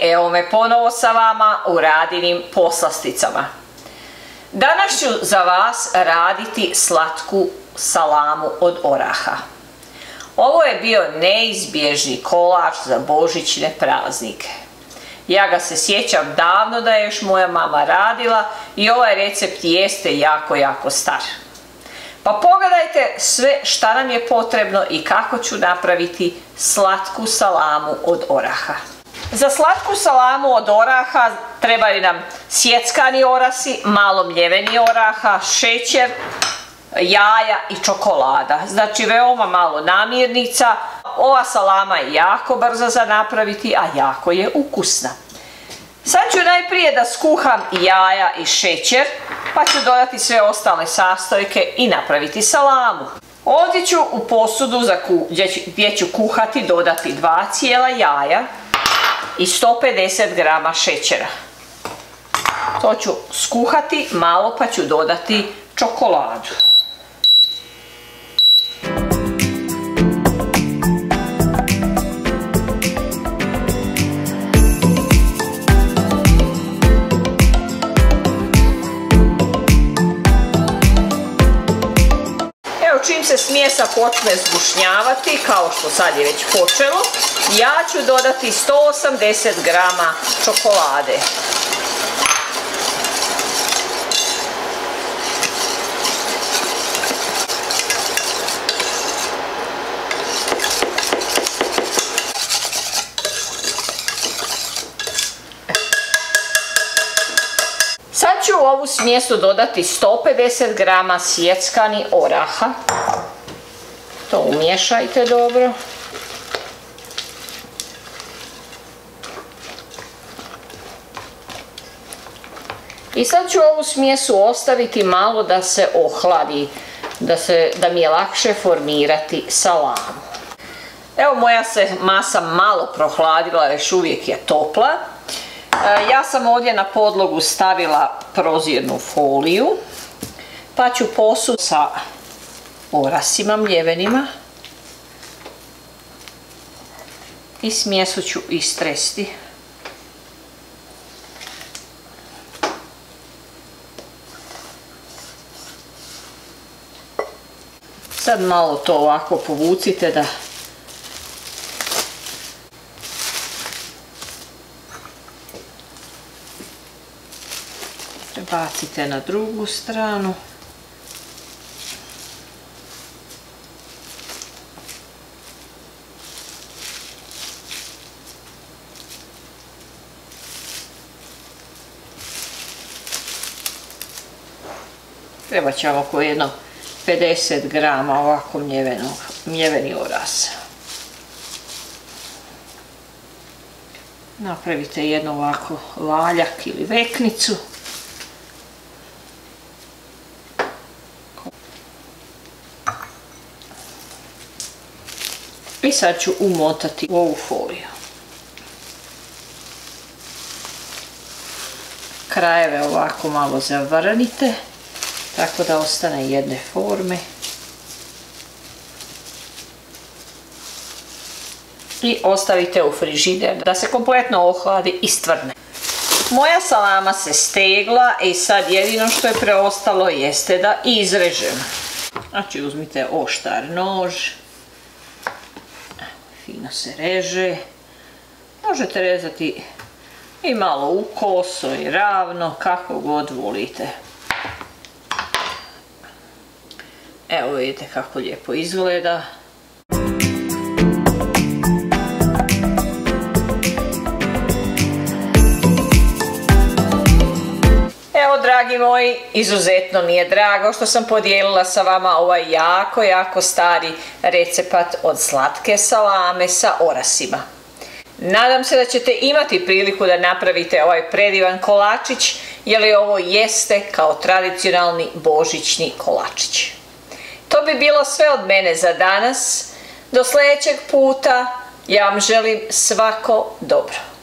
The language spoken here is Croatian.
Evo me ponovo sa vama u radinim poslasticama. Danas ću za vas raditi slatku salamu od oraha. Ovo je bio neizbježni kolač za božićne praznike. Ja ga se sjećam davno da je još moja mama radila i ovaj recept jeste jako, jako star. Pa pogledajte sve šta nam je potrebno i kako ću napraviti slatku salamu od oraha. Za slatku salamu od oraha trebaju nam sjeckani orasi, malo mljeveni oraha, šećer, jaja i čokolada. Znači veoma malo namirnica. Ova salama je jako brza za napraviti, a jako je ukusna. Sad ću najprije da skuham jaja i šećer, pa ću dodati sve ostale sastojke i napraviti salamu. Ovdje ću u posudu gdje ću kuhati dodati dva cijela jaja i 150 grama šećera. To ću skuhati malo pa ću dodati čokoladu. Čim se smjesa počne zgušnjavati, kao što sad je već počelo, ja ću dodati 180 grama čokolade. Sad ću u ovu smjesu dodati 150 grama sjeckani oraha. To umješajte dobro. I sad ću ovu smjesu ostaviti malo da se ohladi, da, se, da mi je lakše formirati salamu. Evo moja se masa malo prohladila, još uvijek je topla. E, ja sam ovdje na podlogu stavila prozirnu foliju, pa ću posud sa orasima mljevenima i smjesu ću istresti. Sad malo to ovako povucite da prebacite na drugu stranu. Treba će vam oko jedno 50 grama ovako mljeveni oras. Napravite jednu ovako valjak ili veknicu. I sad ću umotati u ovu foliju. Krajeve ovako malo zavrnite, tako da ostane jedne forme. I ostavite u frižider da se kompletno ohladi i stvrne. Moja salama se stegla i sad jedino što je preostalo jeste da izrežem. Znači uzmite oštar nož fino se reže. Možete rezati i malo u koso i ravno, kako god volite. Evo vidite kako lijepo izgleda. Dragi moji, izuzetno mi je drago što sam podijelila sa vama ovaj jako, jako stari recept od slatke salame sa orasima. Nadam se da ćete imati priliku da napravite ovaj predivan kolačić, jer ovo jeste kao tradicionalni božićni kolačić. To bi bilo sve od mene za danas. Do sljedećeg puta ja vam želim svako dobro.